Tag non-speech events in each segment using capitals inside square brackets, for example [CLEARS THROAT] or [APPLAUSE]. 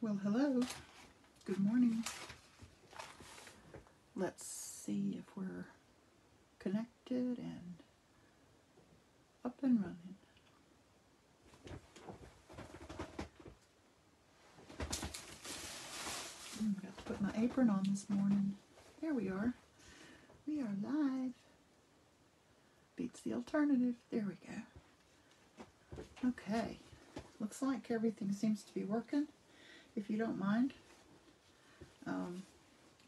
Well, hello. Good morning. Let's see if we're connected and up and running. Mm, got to put my apron on this morning. There we are. We are live. Beats the alternative. There we go. Okay. Looks like everything seems to be working. If you don't mind, um,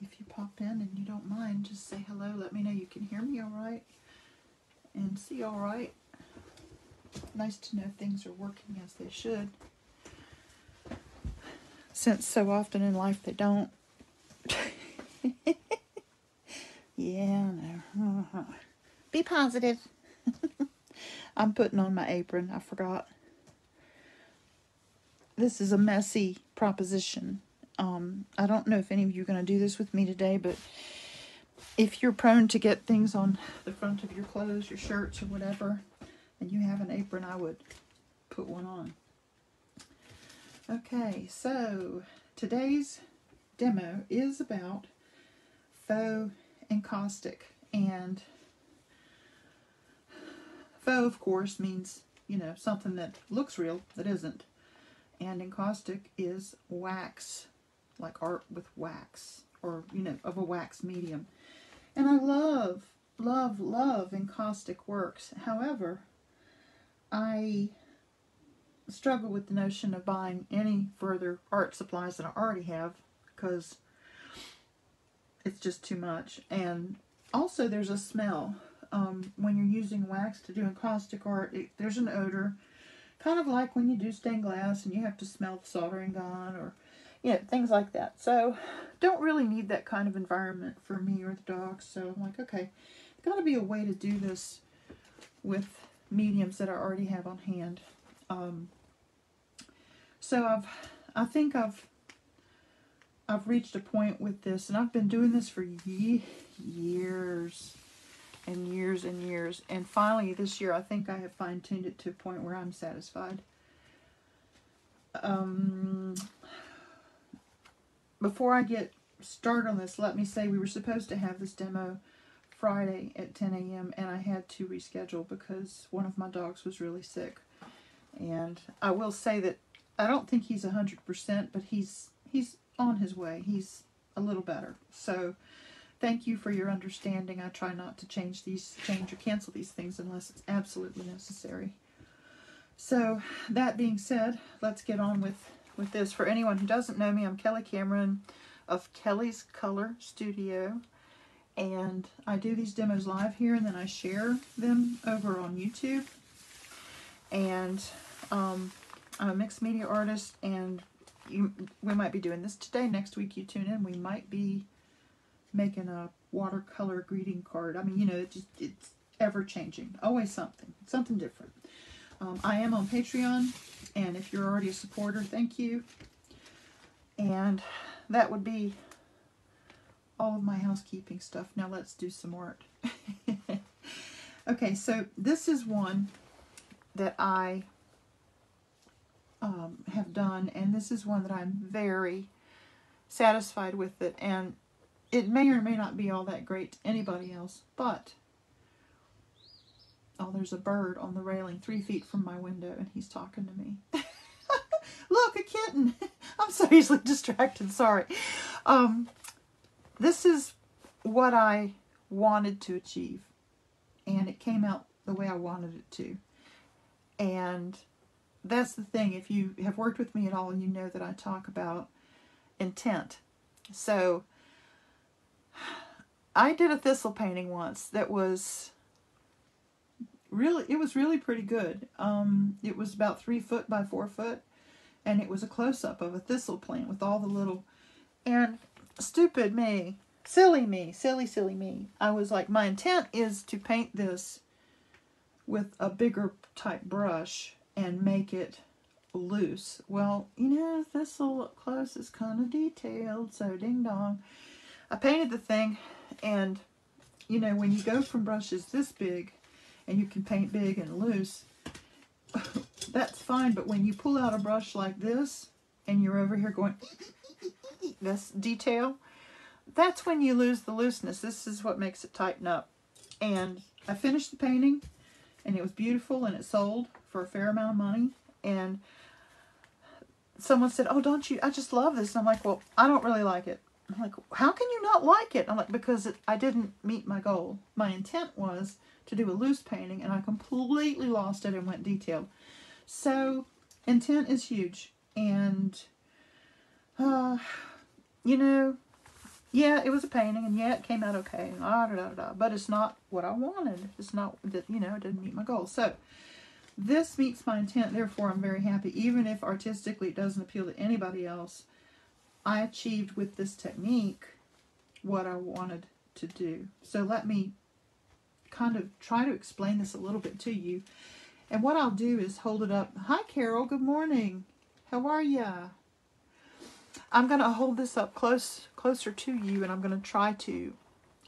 if you pop in and you don't mind, just say hello. Let me know you can hear me all right and see all right. Nice to know things are working as they should. Since so often in life they don't. [LAUGHS] yeah. [LAUGHS] Be positive. [LAUGHS] I'm putting on my apron. I forgot. This is a messy proposition. Um, I don't know if any of you are going to do this with me today, but if you're prone to get things on the front of your clothes, your shirts, or whatever, and you have an apron, I would put one on. Okay, so today's demo is about faux encaustic. And faux, of course, means, you know, something that looks real that isn't. And encaustic is wax, like art with wax, or, you know, of a wax medium. And I love, love, love encaustic works. However, I struggle with the notion of buying any further art supplies that I already have because it's just too much. And also there's a smell. Um, when you're using wax to do encaustic art, it, there's an odor kind of like when you do stained glass and you have to smell the soldering gun or you know things like that. So don't really need that kind of environment for me or the dogs. So i'm like okay got to be a way to do this with mediums that i already have on hand. Um, so i've i think i've i've reached a point with this and i've been doing this for ye- years and years and years. And finally, this year, I think I have fine tuned it to a point where I'm satisfied. Um, before I get started on this, let me say we were supposed to have this demo Friday at 10 a.m. and I had to reschedule because one of my dogs was really sick. And I will say that I don't think he's 100%, but he's he's on his way. He's a little better. So Thank you for your understanding. I try not to change these, change or cancel these things unless it's absolutely necessary. So that being said, let's get on with, with this. For anyone who doesn't know me, I'm Kelly Cameron of Kelly's Color Studio. And I do these demos live here and then I share them over on YouTube. And um, I'm a mixed media artist and you, we might be doing this today. Next week you tune in. We might be making a watercolor greeting card. I mean, you know, it just, it's ever changing. Always something. Something different. Um, I am on Patreon, and if you're already a supporter, thank you. And that would be all of my housekeeping stuff. Now let's do some art. [LAUGHS] okay, so this is one that I um, have done, and this is one that I'm very satisfied with it. And it may or may not be all that great to anybody else, but oh, there's a bird on the railing three feet from my window, and he's talking to me. [LAUGHS] Look, a kitten. [LAUGHS] I'm so easily distracted. Sorry. Um, this is what I wanted to achieve, and it came out the way I wanted it to. And that's the thing. If you have worked with me at all, you know that I talk about intent. So I did a thistle painting once that was really, it was really pretty good. Um, it was about three foot by four foot, and it was a close up of a thistle plant with all the little, and stupid me, silly me, silly, silly me. I was like, my intent is to paint this with a bigger type brush and make it loose. Well, you know, thistle up close is kind of detailed, so ding dong. I painted the thing and, you know, when you go from brushes this big and you can paint big and loose, [LAUGHS] that's fine. But when you pull out a brush like this and you're over here going, [LAUGHS] this detail, that's when you lose the looseness. This is what makes it tighten up. And I finished the painting, and it was beautiful, and it sold for a fair amount of money. And someone said, oh, don't you, I just love this. And I'm like, well, I don't really like it. I'm like, how can you not like it? I'm like, because it, I didn't meet my goal. My intent was to do a loose painting, and I completely lost it and went detailed. So, intent is huge. And, uh, you know, yeah, it was a painting, and yeah, it came out okay, but it's not what I wanted. It's not, that you know, it didn't meet my goal. So, this meets my intent, therefore I'm very happy. Even if artistically it doesn't appeal to anybody else, I achieved with this technique what I wanted to do. So let me kind of try to explain this a little bit to you. And what I'll do is hold it up. Hi, Carol. Good morning. How are ya? I'm going to hold this up close, closer to you, and I'm going to try to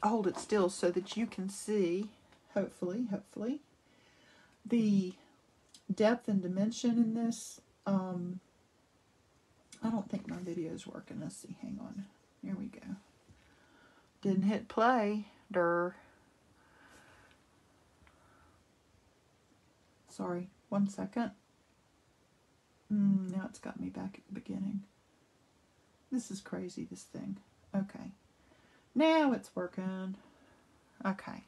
hold it still so that you can see, hopefully, hopefully, the depth and dimension in this. Um, I don't think my video is working. Let's see. Hang on. Here we go. Didn't hit play. Der. Sorry. One second. Mm, now it's got me back at the beginning. This is crazy, this thing. Okay. Now it's working. Okay.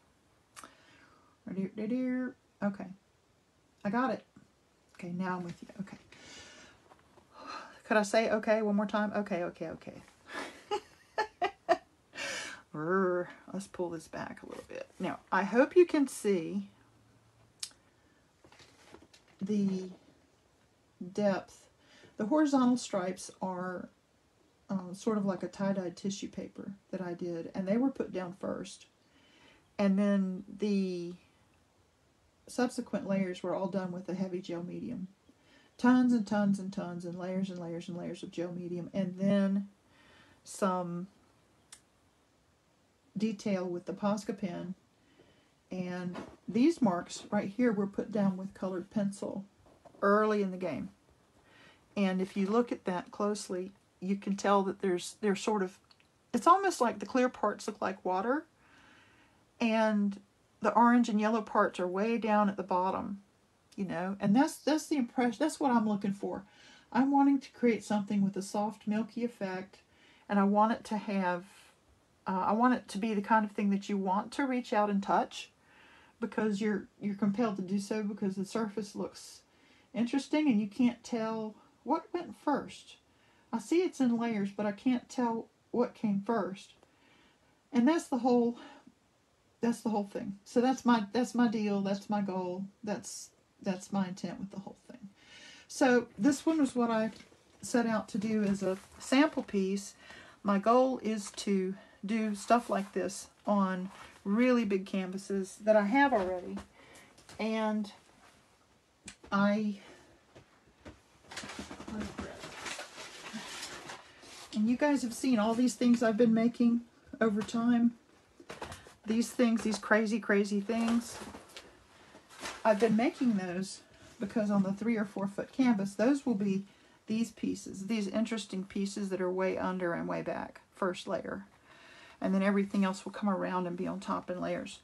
Okay. I got it. Okay, now I'm with you. Okay. Could I say okay one more time? Okay, okay, okay. [LAUGHS] Let's pull this back a little bit. Now, I hope you can see the depth. The horizontal stripes are um, sort of like a tie-dyed tissue paper that I did, and they were put down first. And then the subsequent layers were all done with a heavy gel medium. Tons and tons and tons and layers and layers and layers of gel medium, and then some detail with the Posca pen. And these marks right here were put down with colored pencil early in the game. And if you look at that closely, you can tell that there's they're sort of it's almost like the clear parts look like water and the orange and yellow parts are way down at the bottom you know and that's that's the impression that's what i'm looking for i'm wanting to create something with a soft milky effect and i want it to have uh, i want it to be the kind of thing that you want to reach out and touch because you're you're compelled to do so because the surface looks interesting and you can't tell what went first I see it's in layers, but I can't tell what came first. And that's the whole that's the whole thing. So that's my that's my deal, that's my goal. That's that's my intent with the whole thing. So this one was what I set out to do as a sample piece. My goal is to do stuff like this on really big canvases that I have already. And I and you guys have seen all these things I've been making over time. These things, these crazy, crazy things. I've been making those because on the three or four foot canvas, those will be these pieces, these interesting pieces that are way under and way back, first layer. And then everything else will come around and be on top in layers.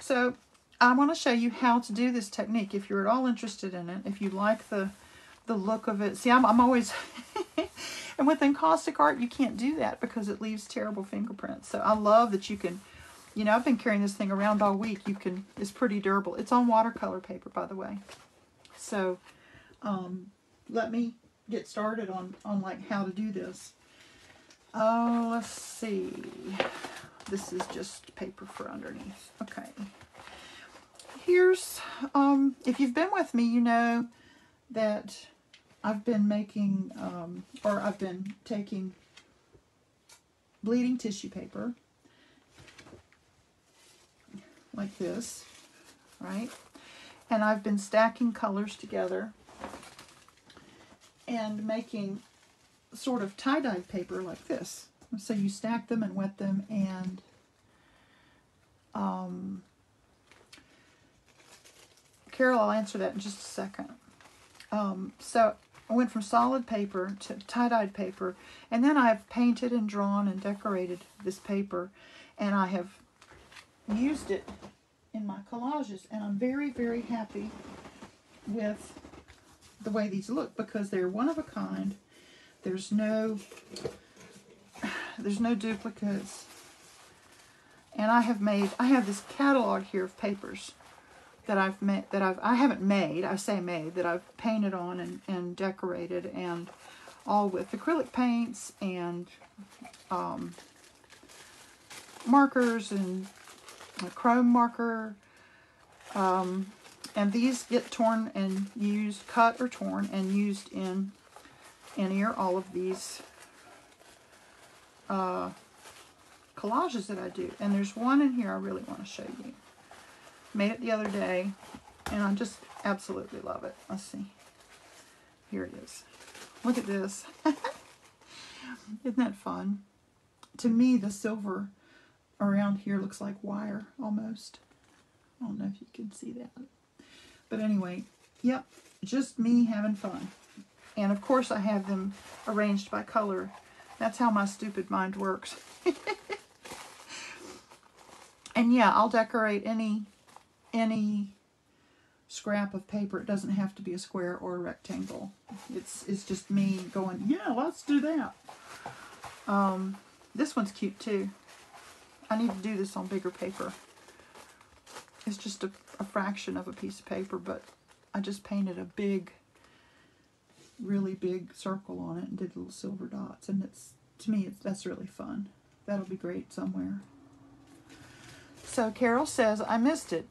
So I want to show you how to do this technique if you're at all interested in it, if you like the the look of it. See, I'm, I'm always, [LAUGHS] and with encaustic art, you can't do that because it leaves terrible fingerprints. So I love that you can, you know, I've been carrying this thing around all week. You can, it's pretty durable. It's on watercolor paper, by the way. So um, let me get started on, on like how to do this. Oh, let's see. This is just paper for underneath. Okay. Here's, um, if you've been with me, you know that I've been making, um, or I've been taking bleeding tissue paper, like this, right? And I've been stacking colors together and making sort of tie-dye paper like this. So you stack them and wet them and um, Carol, I'll answer that in just a second. Um, so I went from solid paper to tie-dyed paper, and then I've painted and drawn and decorated this paper, and I have used it in my collages, and I'm very, very happy with the way these look because they're one of a kind. There's no [SIGHS] there's no duplicates. And I have made I have this catalog here of papers that I've made that I've I haven't made, I say made, that I've painted on and, and decorated and all with acrylic paints and um, markers and a chrome marker. Um, and these get torn and used, cut or torn and used in any or all of these uh, collages that I do. And there's one in here I really want to show you. Made it the other day, and I just absolutely love it. Let's see. Here it is. Look at this. [LAUGHS] Isn't that fun? To me, the silver around here looks like wire almost. I don't know if you can see that. But anyway, yep, just me having fun. And of course I have them arranged by color. That's how my stupid mind works. [LAUGHS] and yeah, I'll decorate any any scrap of paper. It doesn't have to be a square or a rectangle. It's it's just me going, yeah, let's do that. Um, this one's cute too. I need to do this on bigger paper. It's just a, a fraction of a piece of paper, but I just painted a big, really big circle on it and did little silver dots. And it's to me, it's, that's really fun. That'll be great somewhere. So Carol says, I missed it.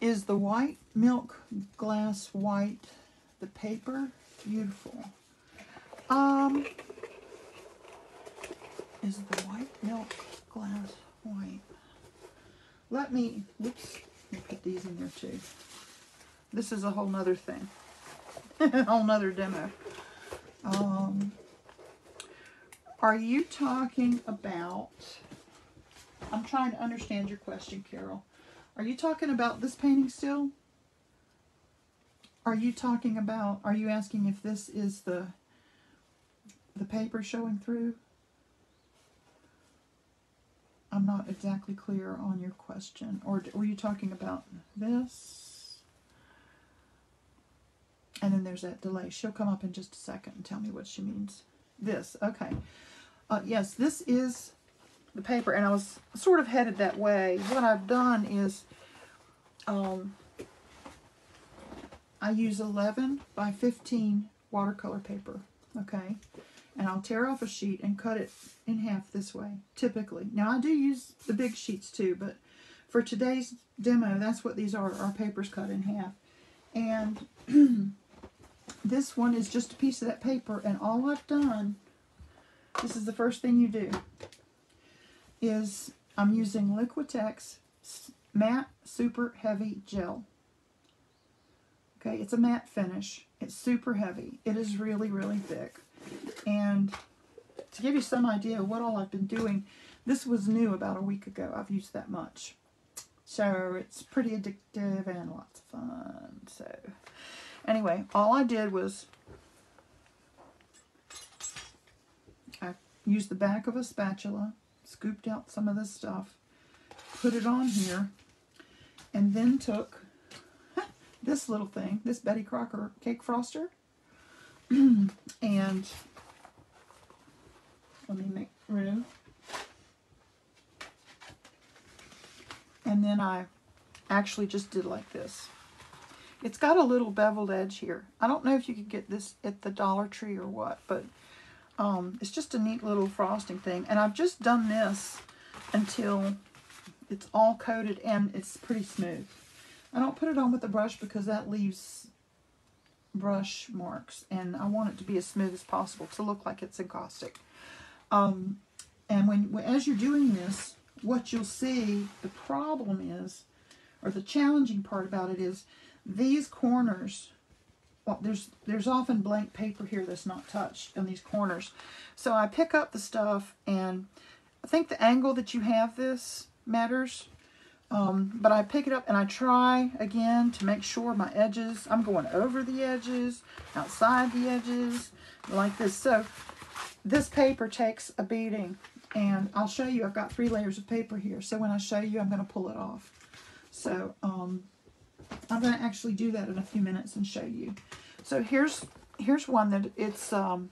Is the white milk glass white the paper? Beautiful. Um, is the white milk glass white? Let me, whoops, let me put these in there too. This is a whole nother thing. a [LAUGHS] whole nother demo. Um, are you talking about, I'm trying to understand your question, Carol. Are you talking about this painting still? Are you talking about, are you asking if this is the, the paper showing through? I'm not exactly clear on your question. Or were you talking about this? And then there's that delay. She'll come up in just a second and tell me what she means. This, okay. Uh, yes, this is the paper, and I was sort of headed that way. What I've done is um, I use 11 by 15 watercolor paper, okay? And I'll tear off a sheet and cut it in half this way, typically. Now, I do use the big sheets too, but for today's demo, that's what these are, our papers cut in half. And [CLEARS THROAT] this one is just a piece of that paper, and all I've done, this is the first thing you do, is I'm using Liquitex Matte Super Heavy Gel. Okay, it's a matte finish. It's super heavy. It is really, really thick. And to give you some idea of what all I've been doing, this was new about a week ago. I've used that much. So it's pretty addictive and lots of fun. So anyway, all I did was I used the back of a spatula, scooped out some of this stuff, put it on here, and then took [LAUGHS] this little thing, this Betty Crocker cake froster, [CLEARS THROAT] and let me make room. And then I actually just did like this. It's got a little beveled edge here. I don't know if you could get this at the Dollar Tree or what, but um, it's just a neat little frosting thing. And I've just done this until it's all coated and it's pretty smooth. I don't put it on with the brush because that leaves brush marks and I want it to be as smooth as possible to look like it's encaustic. Um, and when as you're doing this, what you'll see, the problem is, or the challenging part about it is, these corners, well, there's there's often blank paper here that's not touched in these corners. So I pick up the stuff and I think the angle that you have this matters. Um, but I pick it up and I try again to make sure my edges, I'm going over the edges, outside the edges, like this. So this paper takes a beating and I'll show you, I've got three layers of paper here. So when I show you, I'm going to pull it off. So um, I'm going to actually do that in a few minutes and show you. So here's here's one that it's, um,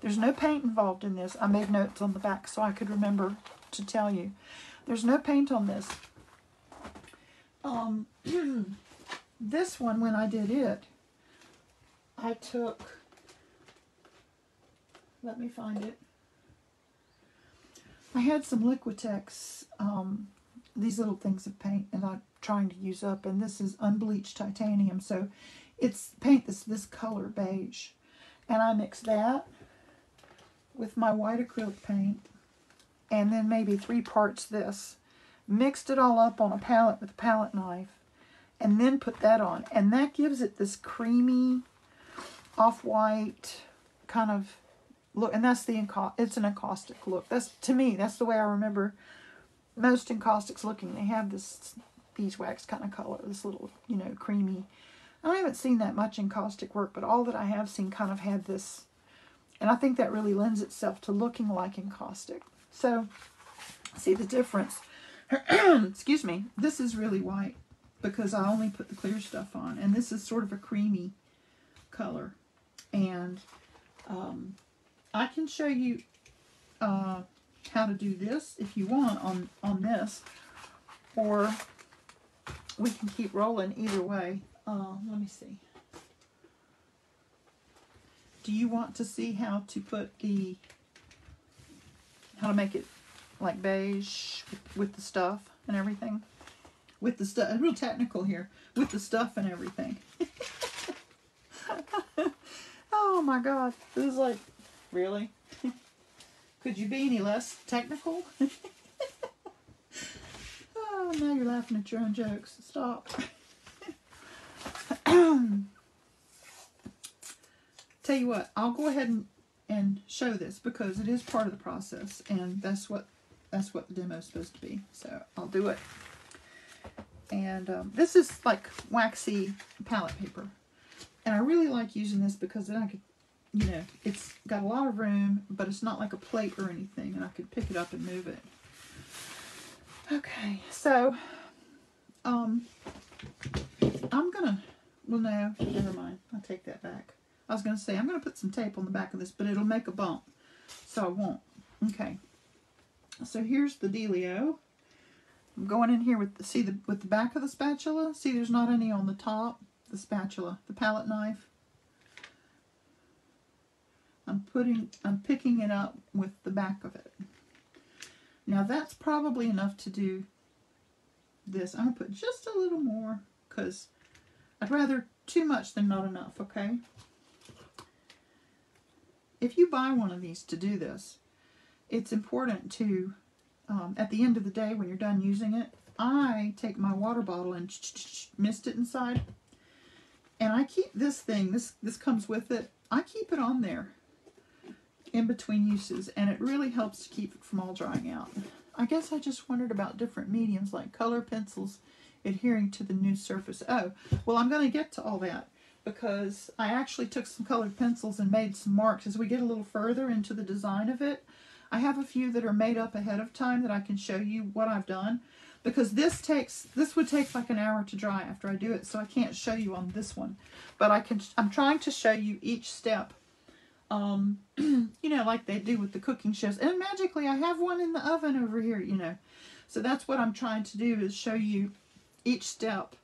there's no paint involved in this. I made notes on the back so I could remember to tell you. There's no paint on this. Um, [CLEARS THROAT] this one, when I did it, I took, let me find it. I had some Liquitex, um, these little things of paint, and I'm trying to use up, and this is unbleached titanium, so it's paint this this color beige. And I mix that with my white acrylic paint, and then maybe three parts this mixed it all up on a palette with a palette knife, and then put that on. And that gives it this creamy, off-white kind of look. And that's the, it's an encaustic look. That's, to me, that's the way I remember most encaustics looking. They have this beeswax kind of color, this little, you know, creamy. I haven't seen that much encaustic work, but all that I have seen kind of had this, and I think that really lends itself to looking like encaustic. So, see the difference. [CLEARS THROAT] excuse me, this is really white because I only put the clear stuff on. And this is sort of a creamy color. And um, I can show you uh, how to do this if you want on, on this. Or we can keep rolling either way. Uh, let me see. Do you want to see how to put the, how to make it like beige with the stuff and everything. With the stuff, real technical here, with the stuff and everything. [LAUGHS] oh my god, this is like, really? [LAUGHS] Could you be any less technical? [LAUGHS] oh, now you're laughing at your own jokes. Stop. [COUGHS] Tell you what, I'll go ahead and, and show this because it is part of the process and that's what that's what the demo is supposed to be. So I'll do it. And um, this is like waxy palette paper. And I really like using this because then I could, you know, it's got a lot of room, but it's not like a plate or anything. And I could pick it up and move it. Okay, so um, I'm to, well, no, never mind. I'll take that back. I was to say, I'm to put some tape on the back of this, but it'll make a bump. So I won't. Okay. So here's the dealio. I'm going in here with the, see the with the back of the spatula. See, there's not any on the top. The spatula, the palette knife. I'm putting, I'm picking it up with the back of it. Now that's probably enough to do this. I'm gonna put just a little more because I'd rather too much than not enough. Okay. If you buy one of these to do this, it's important to, um, at the end of the day when you're done using it, I take my water bottle and mist it inside. And I keep this thing, this, this comes with it, I keep it on there in between uses and it really helps to keep it from all drying out. I guess I just wondered about different mediums like color pencils adhering to the new surface. Oh, well I'm going to get to all that because I actually took some colored pencils and made some marks as we get a little further into the design of it. I have a few that are made up ahead of time that I can show you what I've done because this takes this would take like an hour to dry after I do it so I can't show you on this one but I can I'm trying to show you each step um [CLEARS THROAT] you know like they do with the cooking shows and magically I have one in the oven over here you know. So that's what I'm trying to do is show you each step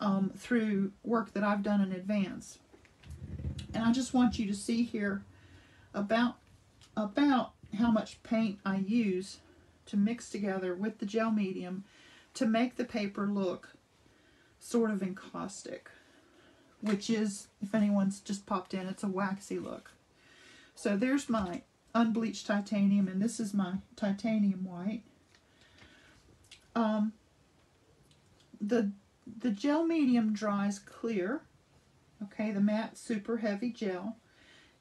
um, through work that I've done in advance. And I just want you to see here about about how much paint I use to mix together with the gel medium to make the paper look sort of encaustic, which is, if anyone's just popped in, it's a waxy look. So there's my unbleached titanium, and this is my titanium white. Um, the, the gel medium dries clear, okay, the matte super heavy gel.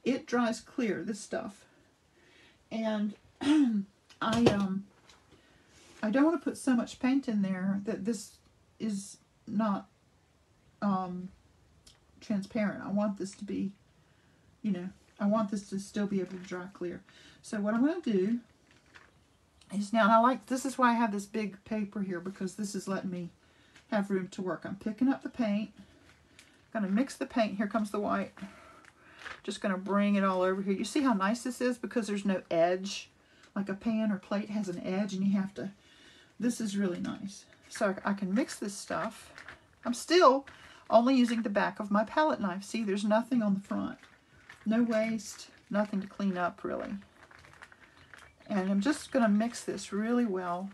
It dries clear, this stuff and [CLEARS THROAT] I um I don't want to put so much paint in there that this is not um, transparent. I want this to be, you know, I want this to still be able to dry clear. So what I'm going to do is now, and I like, this is why I have this big paper here because this is letting me have room to work. I'm picking up the paint, I'm going to mix the paint. Here comes the white. Just going to bring it all over here. You see how nice this is because there's no edge. Like a pan or plate has an edge and you have to, this is really nice. So I can mix this stuff. I'm still only using the back of my palette knife. See, there's nothing on the front. No waste, nothing to clean up really. And I'm just going to mix this really well.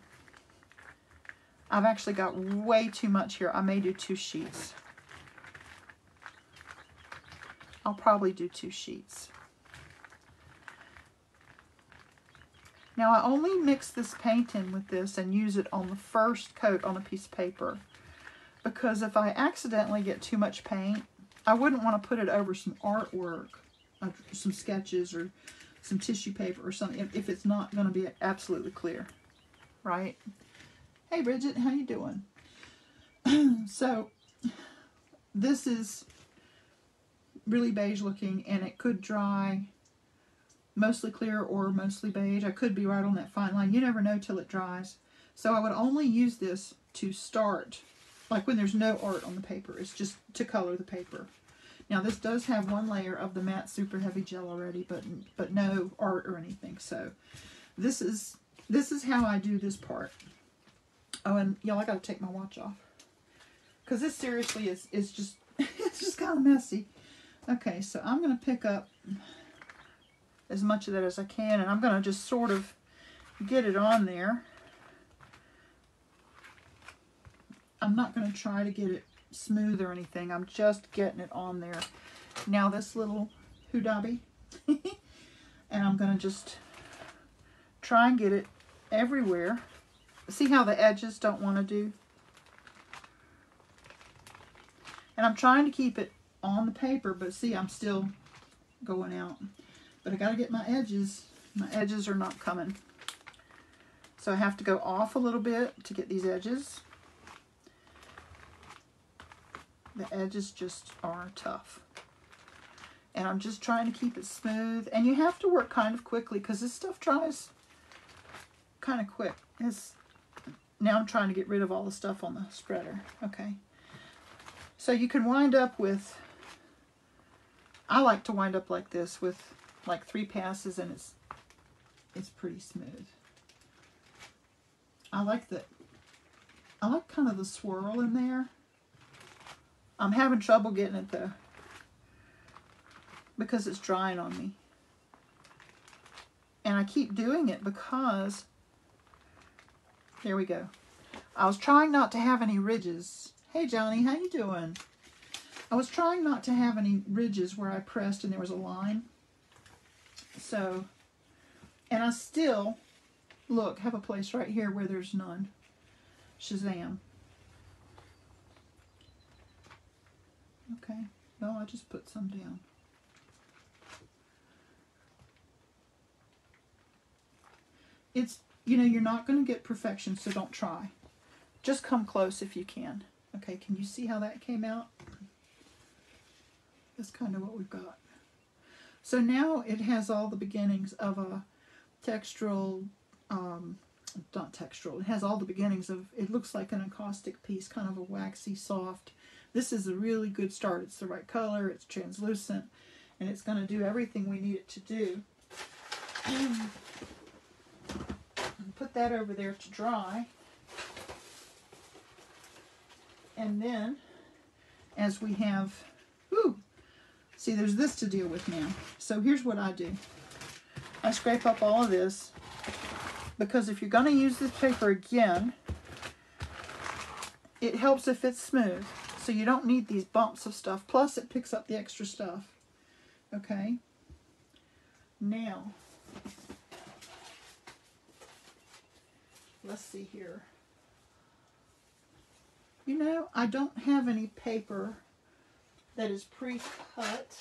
I've actually got way too much here. I may do two sheets. I'll probably do two sheets. Now I only mix this paint in with this and use it on the first coat on a piece of paper because if I accidentally get too much paint, I wouldn't want to put it over some artwork, some sketches or some tissue paper or something if, if it's not going to be absolutely clear, right? Hey Bridget, how you doing? [CLEARS THROAT] so this is really beige looking and it could dry mostly clear or mostly beige. I could be right on that fine line. You never know till it dries. So I would only use this to start, like when there's no art on the paper. It's just to color the paper. Now this does have one layer of the matte super heavy gel already, but but no art or anything. So this is this is how I do this part. Oh, and y'all, I gotta take my watch off because this seriously is is just [LAUGHS] it's just kind of messy. Okay, so I'm gonna pick up as much of that as I can, and I'm gonna just sort of get it on there. I'm not going to try to get it smooth or anything. I'm just getting it on there. Now this little Hudabi, [LAUGHS] and I'm going to just try and get it everywhere. See how the edges don't want to do? And I'm trying to keep it on the paper, but see, I'm still going out. But I got to get my edges. My edges are not coming. So I have to go off a little bit to get these edges. The edges just are tough. And I'm just trying to keep it smooth. And you have to work kind of quickly because this stuff dries kind of quick. It's, now I'm trying to get rid of all the stuff on the spreader. Okay. So you can wind up with, I like to wind up like this with like three passes and it's, it's pretty smooth. I like the, I like kind of the swirl in there. I'm having trouble getting it though because it's drying on me. And I keep doing it because, there we go. I was trying not to have any ridges. Hey Johnny, how you doing? I was trying not to have any ridges where I pressed and there was a line. So, and I still, look, have a place right here where there's none. Shazam. Okay, no, I just put some down. It's, you know, you're not going to get perfection, so don't try. Just come close if you can. Okay, can you see how that came out? That's kind of what we've got. So now it has all the beginnings of a textural, um, not textural, it has all the beginnings of, it looks like an encaustic piece, kind of a waxy, soft, this is a really good start. It's the right color, it's translucent, and it's going to do everything we need it to do. put that over there to dry. And then, as we have, whoo, see there's this to deal with now. So here's what I do. I scrape up all of this because if you're going to use this paper again, it helps if it's smooth. So you don't need these bumps of stuff. Plus it picks up the extra stuff. Okay. Now, let's see here. You know, I don't have any paper that is pre-cut.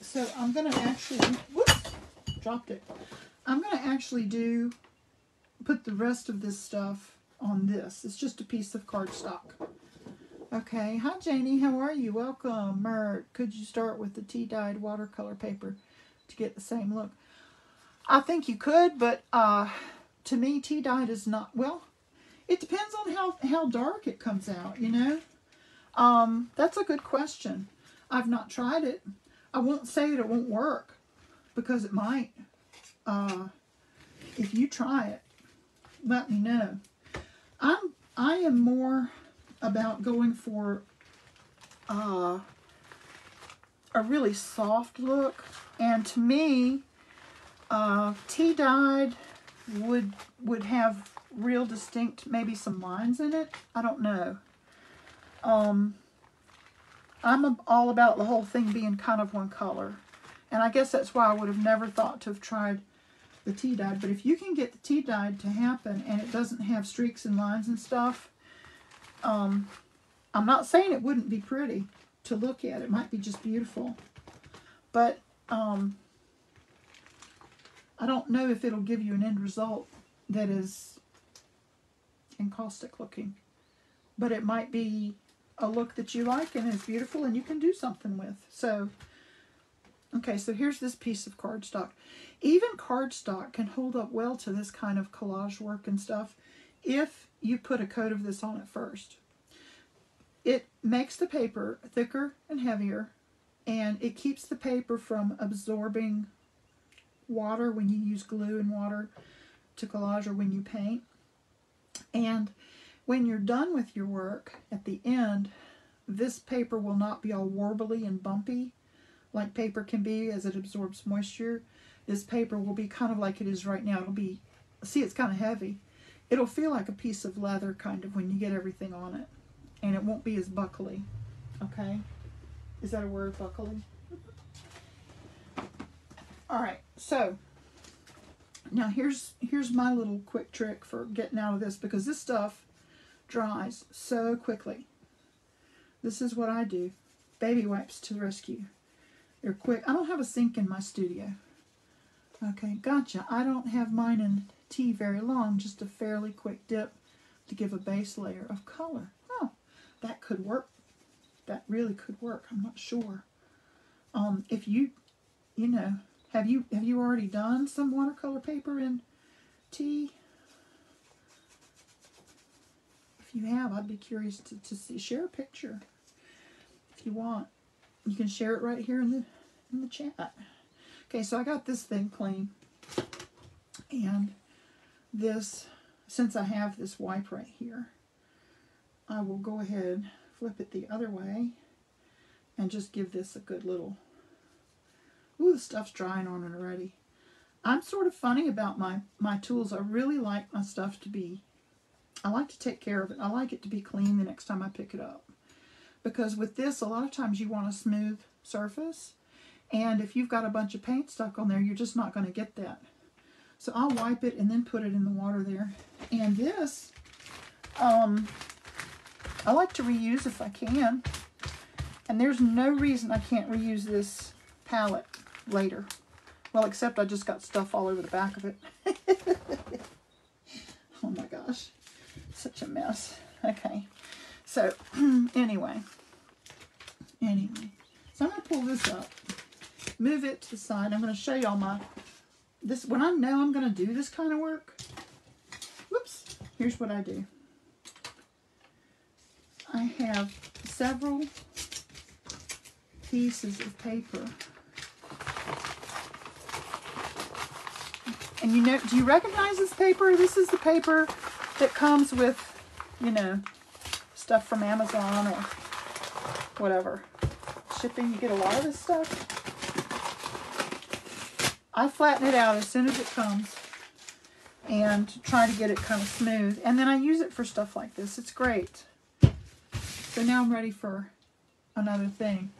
So I'm going to actually, whoops, dropped it. I'm going to actually do, put the rest of this stuff on this. It's just a piece of cardstock. Okay, hi Janie, how are you? Welcome. Mert, could you start with the tea-dyed watercolor paper to get the same look? I think you could, but uh, to me, tea-dyed is not, well, it depends on how, how dark it comes out, you know? Um, that's a good question. I've not tried it. I won't say that it won't work because it might. Uh, if you try it, let me know. I'm I am more about going for uh, a really soft look, and to me, uh, tea dyed would would have real distinct, maybe some lines in it. I don't know. Um, I'm all about the whole thing being kind of one color. And I guess that's why I would have never thought to have tried the tea dyed. But if you can get the tea dyed to happen and it doesn't have streaks and lines and stuff, um, I'm not saying it wouldn't be pretty to look at. It might be just beautiful. But um, I don't know if it'll give you an end result that is encaustic looking. But it might be a look that you like and is beautiful and you can do something with. So, okay, so here's this piece of cardstock. Even cardstock can hold up well to this kind of collage work and stuff if you put a coat of this on it first. It makes the paper thicker and heavier and it keeps the paper from absorbing water when you use glue and water to collage or when you paint. And when you're done with your work at the end, this paper will not be all warbly and bumpy like paper can be as it absorbs moisture. This paper will be kind of like it is right now. It'll be, see it's kind of heavy. It'll feel like a piece of leather kind of when you get everything on it. And it won't be as buckly, okay? Is that a word, buckly? All right, so now here's here's my little quick trick for getting out of this because this stuff dries so quickly. This is what I do. Baby wipes to the rescue. They're quick. I don't have a sink in my studio. Okay, gotcha. I don't have mine in tea very long, just a fairly quick dip to give a base layer of color. Oh, that could work. That really could work. I'm not sure. Um, if you, you know, have you have you already done some watercolor paper in tea? if you have, I'd be curious to, to see. Share a picture if you want. You can share it right here in the in the chat. Okay, so I got this thing clean. And this, since I have this wipe right here, I will go ahead, flip it the other way, and just give this a good little, ooh, the stuff's drying on it already. I'm sort of funny about my, my tools. I really like my stuff to be I like to take care of it. I like it to be clean the next time I pick it up. Because with this, a lot of times you want a smooth surface. And if you've got a bunch of paint stuck on there, you're just not going to get that. So I'll wipe it and then put it in the water there. And this, um, I like to reuse if I can. And there's no reason I can't reuse this palette later. Well, except I just got stuff all over the back of it. [LAUGHS] oh my gosh such a mess. Okay, so [CLEARS THROAT] anyway, anyway, so I'm going to pull this up, move it to the side. I'm going to show y'all my, this, when I know I'm going to do this kind of work, whoops, here's what I do. I have several pieces of paper. And you know, do you recognize this paper? This is the paper that comes with, you know, stuff from Amazon or whatever. Shipping, you get a lot of this stuff. I flatten it out as soon as it comes and try to get it kind of smooth. And then I use it for stuff like this. It's great. So now I'm ready for another thing.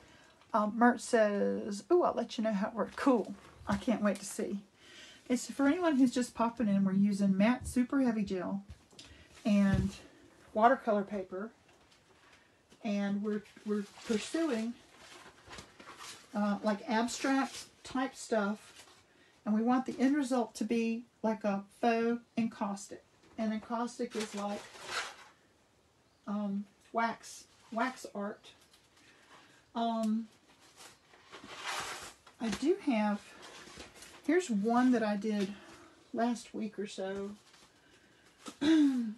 Um, Mert says, oh, I'll let you know how it worked. Cool. I can't wait to see. It's for anyone who's just popping in, we're using matte super heavy gel and watercolor paper and we're, we're pursuing uh, like abstract type stuff And we want the end result to be like a faux encaustic. And encaustic is like um, wax, wax art. Um, I do have, here's one that I did last week or so. [CLEARS THROAT] and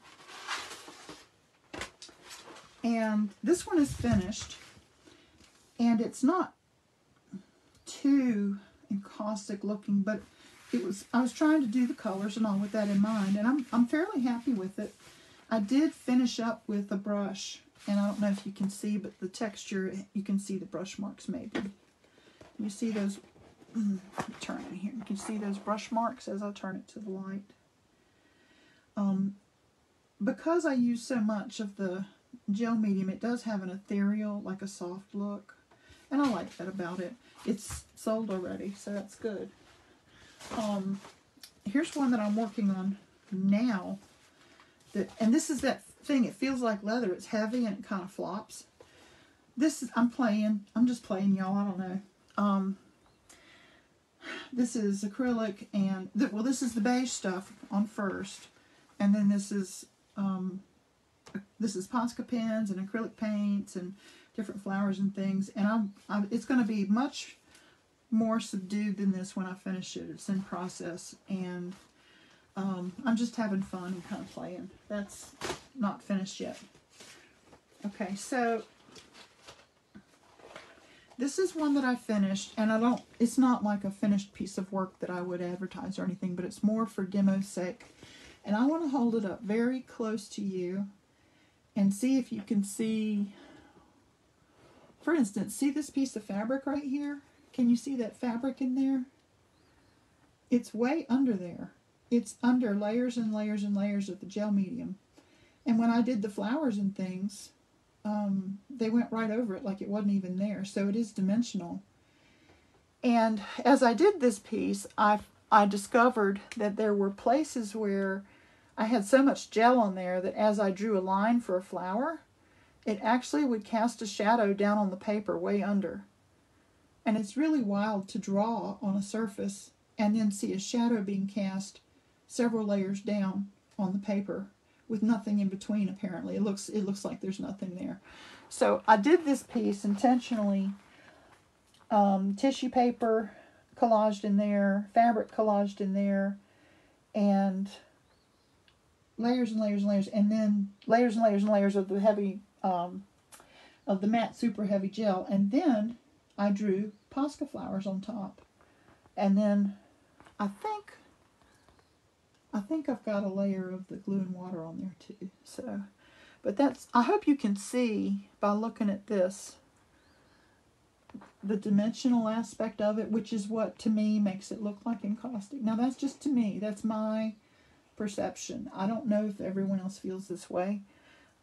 this one is finished. And it's not too encaustic looking, but it was I was trying to do the colors and all with that in mind, and I'm I'm fairly happy with it. I did finish up with a brush, and I don't know if you can see, but the texture you can see the brush marks maybe. You see those? [CLEARS THROAT] Turn it here. You can see those brush marks as I turn it to the light. Um, because I use so much of the gel medium, it does have an ethereal, like a soft look. And I like that about it. It's sold already, so that's good. Um, here's one that I'm working on now. That And this is that thing, it feels like leather. It's heavy and it kind of flops. This is, I'm playing, I'm just playing, y'all, I don't know. Um, this is acrylic and, well, this is the beige stuff on first. And then this is, um, this is Posca pens and acrylic paints and different flowers and things. And I'm, I'm it's going to be much more subdued than this when I finish it. It's in process. And um, I'm just having fun and kind of playing. That's not finished yet. Okay, so this is one that I finished, and I don't, it's not like a finished piece of work that I would advertise or anything, but it's more for demo's sake. And I want to hold it up very close to you and see if you can see for instance, see this piece of fabric right here? Can you see that fabric in there? It's way under there. It's under layers and layers and layers of the gel medium. And when I did the flowers and things, um, they went right over it like it wasn't even there. So it is dimensional. And as I did this piece, I, I discovered that there were places where I had so much gel on there that as I drew a line for a flower, it actually would cast a shadow down on the paper way under. And it's really wild to draw on a surface and then see a shadow being cast several layers down on the paper with nothing in between apparently. It looks it looks like there's nothing there. So I did this piece intentionally um, tissue paper collaged in there, fabric collaged in there, and layers and layers and layers, and then layers and layers and layers of the heavy um, of the matte super heavy gel. And then I drew Posca flowers on top. And then I think, I think I've got a layer of the glue and water on there too. So, but that's, I hope you can see by looking at this, the dimensional aspect of it, which is what to me makes it look like encaustic. Now that's just to me, that's my perception. I don't know if everyone else feels this way.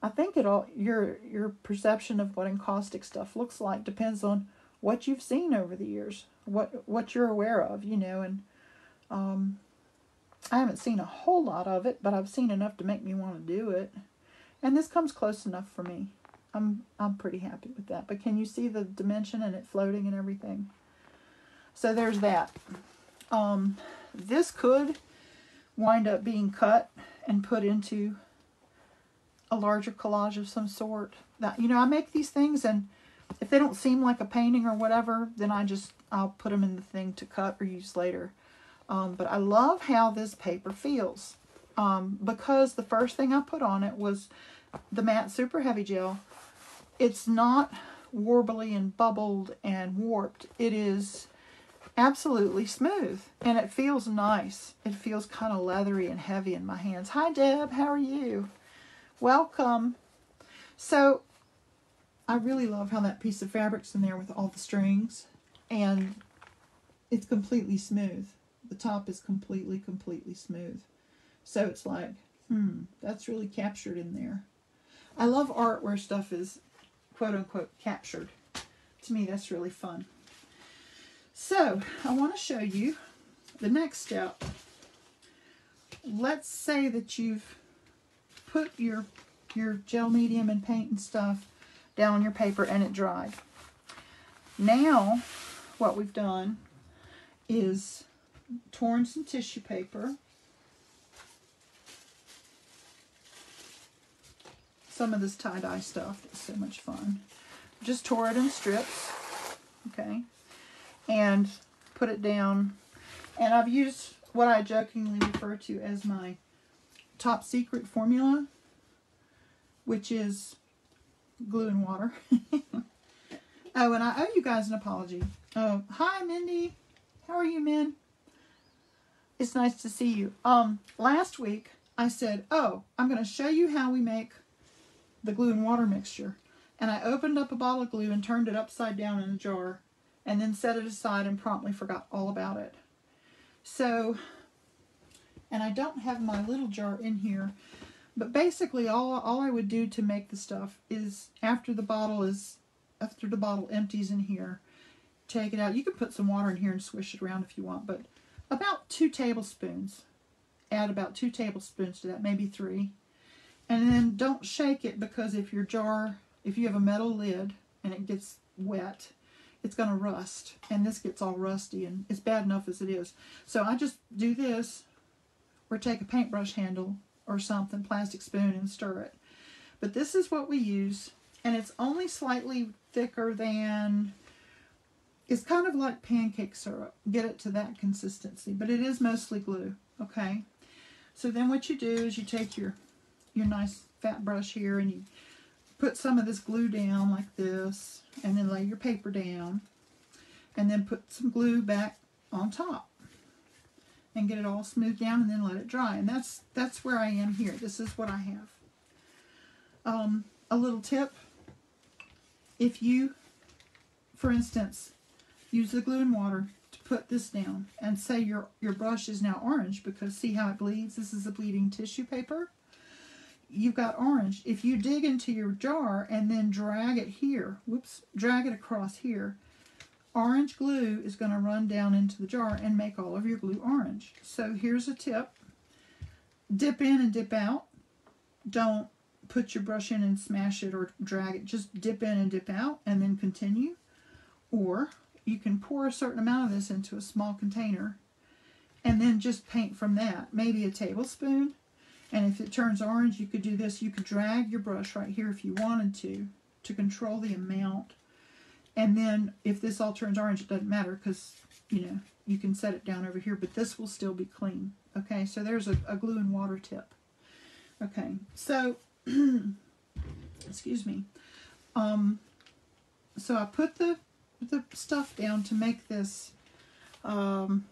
I think it all your your perception of what encaustic stuff looks like depends on what you've seen over the years, what what you're aware of, you know, and um, I haven't seen a whole lot of it, but I've seen enough to make me want to do it, and this comes close enough for me. I'm I'm pretty happy with that. But can you see the dimension and it floating and everything? So there's that. Um, this could wind up being cut and put into a larger collage of some sort. That You know, I make these things and if they don't seem like a painting or whatever, then I just, I'll put them in the thing to cut or use later. Um, but I love how this paper feels um, because the first thing I put on it was the matte super heavy gel. It's not warbly and bubbled and warped. It is absolutely smooth and it feels nice. It feels kind of leathery and heavy in my hands. Hi Deb, how are you? Welcome. So I really love how that piece of fabric's in there with all the strings and it's completely smooth. The top is completely, completely smooth. So it's like, hmm, that's really captured in there. I love art where stuff is quote unquote captured. To me, that's really fun. So I want to show you the next step. Let's say that you've put your, your gel medium and paint and stuff down on your paper and it dried. Now, what we've done is torn some tissue paper. Some of this tie-dye stuff. It's so much fun. Just tore it in strips. Okay. And put it down. And I've used what I jokingly refer to as my top secret formula, which is glue and water. [LAUGHS] oh, and I owe you guys an apology. Oh, hi, Mindy. How are you, Min? It's nice to see you. Um, last week I said, oh, I'm going to show you how we make the glue and water mixture. And I opened up a bottle of glue and turned it upside down in a jar and then set it aside and promptly forgot all about it. So, and I don't have my little jar in here, but basically all, all I would do to make the stuff is after the bottle is, after the bottle empties in here, take it out. You can put some water in here and swish it around if you want, but about two tablespoons. Add about two tablespoons to that, maybe three. And then don't shake it because if your jar, if you have a metal lid and it gets wet, it's going to rust. And this gets all rusty and it's bad enough as it is. So I just do this or take a paintbrush handle or something, plastic spoon and stir it. But this is what we use and it's only slightly thicker than it's kind of like pancake syrup. Get it to that consistency, but it is mostly glue, okay? So then what you do is you take your, your nice fat brush here and you put some of this glue down like this and then lay your paper down and then put some glue back on top and get it all smoothed down and then let it dry. And that's that's where I am here. This is what I have. Um, a little tip. If you, for instance, use the glue and water to put this down and say your, your brush is now orange because see how it bleeds? This is a bleeding tissue paper. You've got orange. If you dig into your jar and then drag it here, whoops, drag it across here, orange glue is going to run down into the jar and make all of your glue orange. So here's a tip. Dip in and dip out. Don't put your brush in and smash it or drag it. Just dip in and dip out and then continue. Or you can pour a certain amount of this into a small container and then just paint from that. Maybe a tablespoon. And if it turns orange, you could do this. You could drag your brush right here if you wanted to, to control the amount. And then if this all turns orange, it doesn't matter because, you know, you can set it down over here, but this will still be clean. Okay, so there's a, a glue and water tip. Okay, so, [CLEARS THROAT] excuse me. Um, so I put the the stuff down to make this um,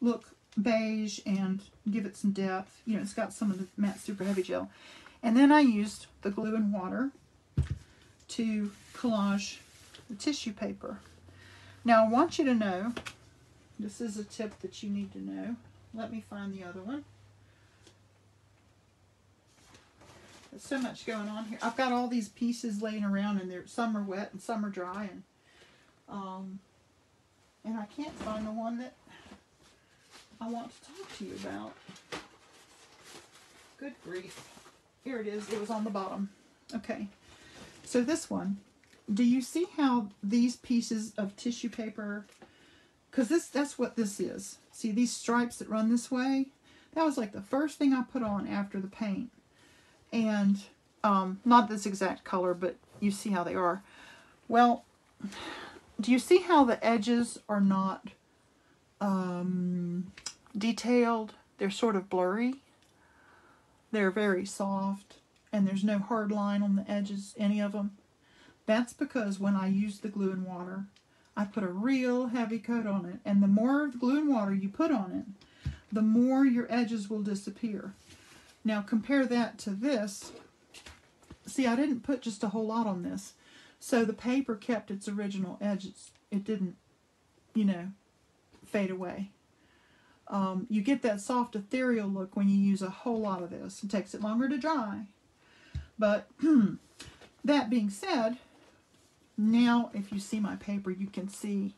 look beige and give it some depth. You know, it's got some of the matte super heavy gel. And then I used the glue and water to collage the tissue paper. Now I want you to know, this is a tip that you need to know. Let me find the other one. There's so much going on here. I've got all these pieces laying around and they're some are wet and some are dry and um and I can't find the one that I want to talk to you about. Good grief. Here it is. It was on the bottom. Okay. So this one, do you see how these pieces of tissue paper, because this that's what this is. See these stripes that run this way? That was like the first thing I put on after the paint and um, not this exact color, but you see how they are. Well, do you see how the edges are not um, detailed? They're sort of blurry. They're very soft, and there's no hard line on the edges, any of them. That's because when I use the glue and water, I put a real heavy coat on it, and the more glue and water you put on it, the more your edges will disappear. Now compare that to this. See, I didn't put just a whole lot on this. So the paper kept its original edges. It didn't, you know, fade away. Um, you get that soft ethereal look when you use a whole lot of this. It takes it longer to dry. But [CLEARS THROAT] that being said, now if you see my paper, you can see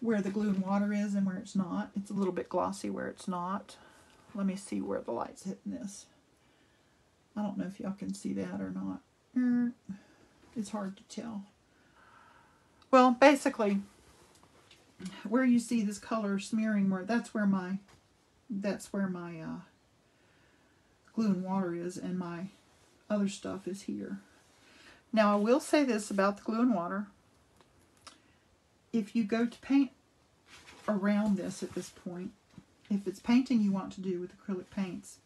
where the glue and water is and where it's not. It's a little bit glossy where it's not. Let me see where the light's hitting this. I don't know if y'all can see that or not. Er, it's hard to tell. Well, basically, where you see this color smearing, where that's where my that's where my uh, glue and water is, and my other stuff is here. Now I will say this about the glue and water. If you go to paint around this at this point, if it's painting you want to do with acrylic paints,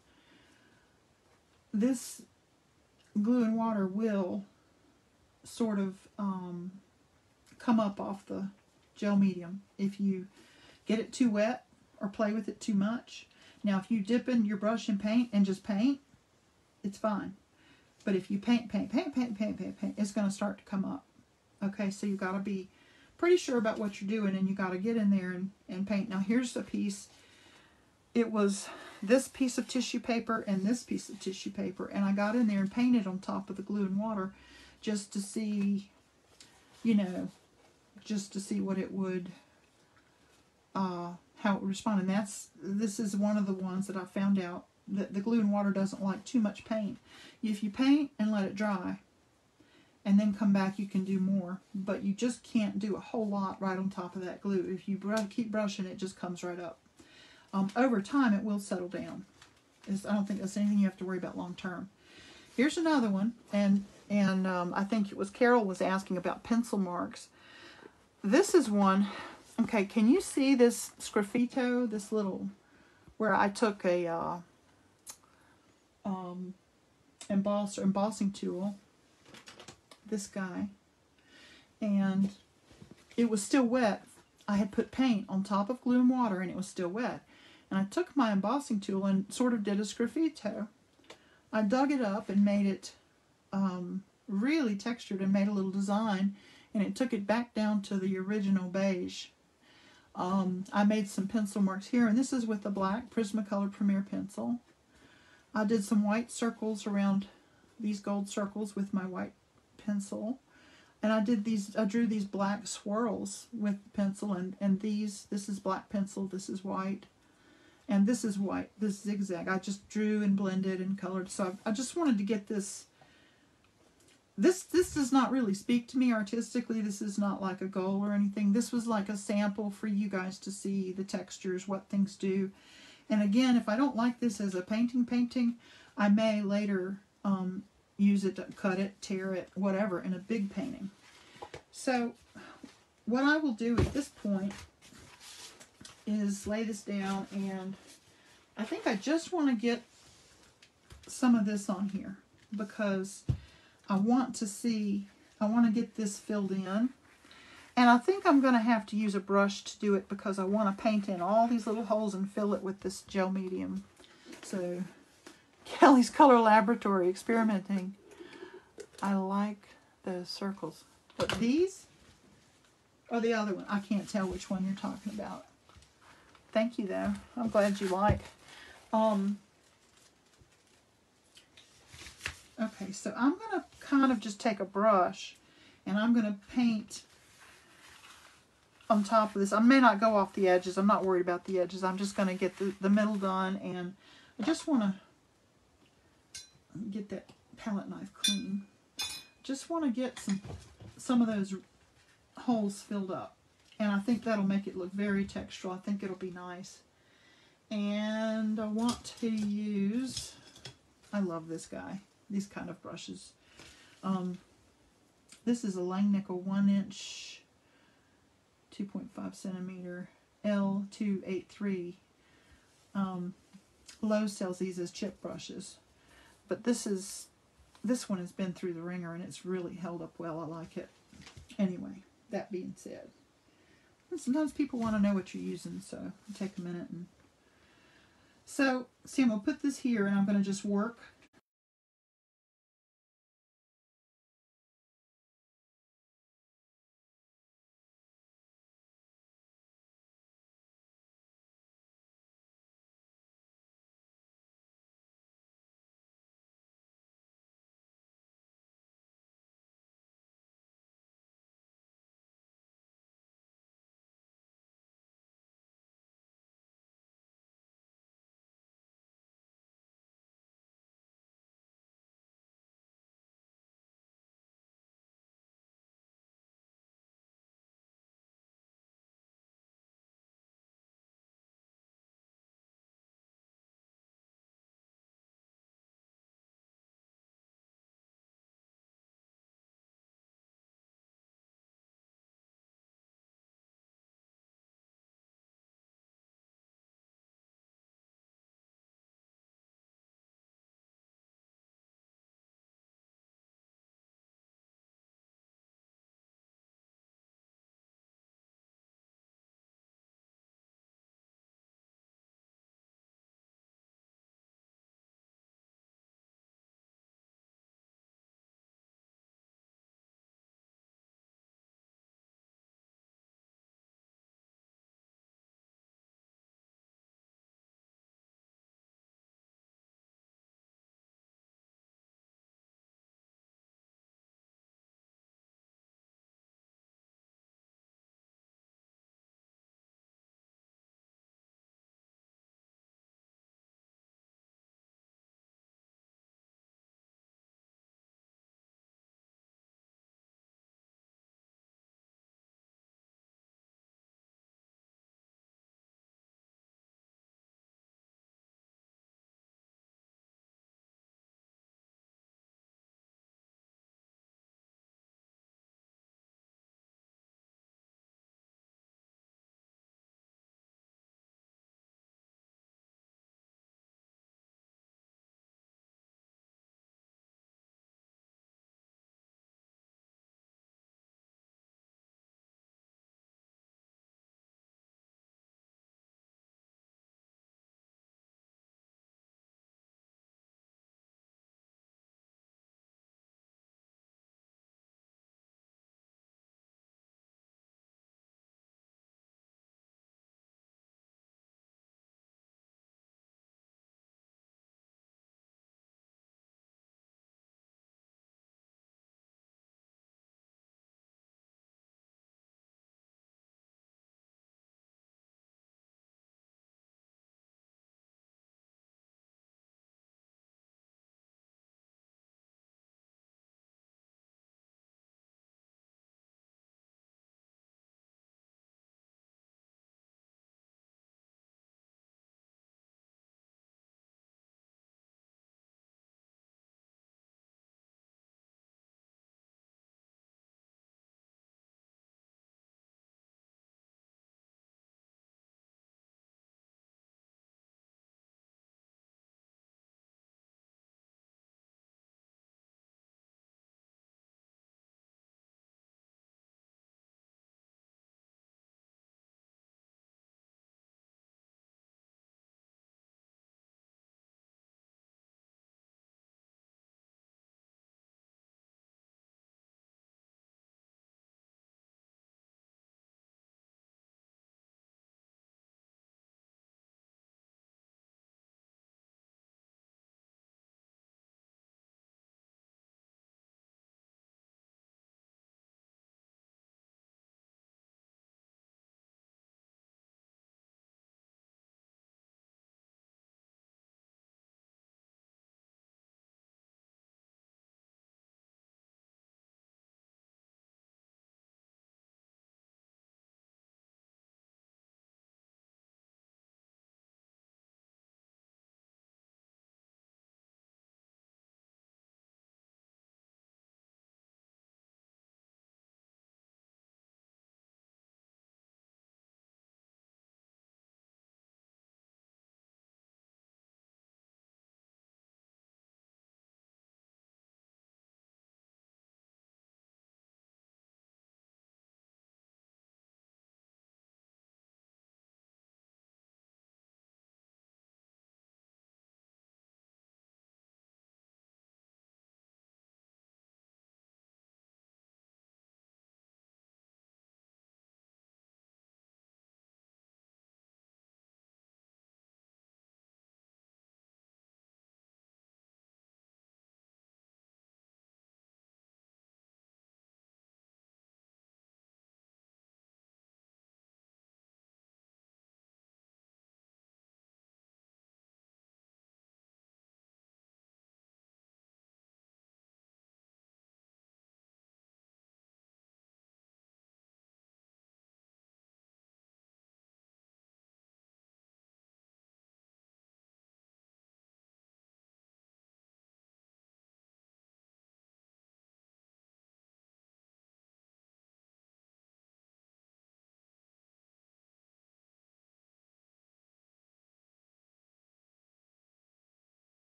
this glue and water will sort of um, come up off the gel medium if you get it too wet or play with it too much. Now if you dip in your brush in paint and just paint, it's fine. But if you paint, paint, paint, paint, paint, paint, paint, it's going to start to come up. Okay, so you got to be pretty sure about what you're doing and you got to get in there and, and paint. Now here's a piece. It was this piece of tissue paper and this piece of tissue paper and I got in there and painted on top of the glue and water just to see, you know, just to see what it would, uh, how it would respond. And that's, this is one of the ones that I found out that the glue and water doesn't like too much paint. If you paint and let it dry, and then come back, you can do more. But you just can't do a whole lot right on top of that glue. If you br keep brushing, it just comes right up. Um, over time, it will settle down. It's, I don't think that's anything you have to worry about long term. Here's another one, and and um, I think it was Carol was asking about pencil marks. This is one. Okay, can you see this sgraffito? This little where I took a uh, um, emboss or embossing tool this guy and it was still wet. I had put paint on top of glue and water and it was still wet. And I took my embossing tool and sort of did a sgraffito. I dug it up and made it um, really textured and made a little design and it took it back down to the original beige. Um, I made some pencil marks here and this is with the black Prismacolor Premier pencil. I did some white circles around these gold circles with my white pencil. And I did these, I drew these black swirls with the pencil and, and these, this is black pencil, this is white, and this is white, this zigzag. I just drew and blended and colored. So I, I just wanted to get this, this, this does not really speak to me artistically. This is not like a goal or anything. This was like a sample for you guys to see the textures, what things do. And again, if I don't like this as a painting painting, I may later um, use it to cut it, tear it, whatever, in a big painting. So what I will do at this point is lay this down and I think I just want to get some of this on here because I want to see, I want to get this filled in. And I think I'm going to have to use a brush to do it because I want to paint in all these little holes and fill it with this gel medium. So Kelly's Color Laboratory experimenting. I like those circles. But these or the other one, I can't tell which one you're talking about. Thank you though. I'm glad you like. Um, okay, so I'm going to kind of just take a brush and I'm going to paint on top of this. I may not go off the edges. I'm not worried about the edges. I'm just going to get the, the middle done and I just want to get that palette knife clean. Just want to get some some of those holes filled up. And I think that'll make it look very textural. I think it'll be nice. And I want to use, I love this guy, these kind of brushes. Um, this is a Langnickel 1 inch, 2.5 centimeter L283. Um, Lowe's sells these as chip brushes. But this is, this one has been through the ringer and it's really held up well. I like it. Anyway, that being said, sometimes people want to know what you're using, so take a minute and so, see, I'm to put this here and I'm going to just work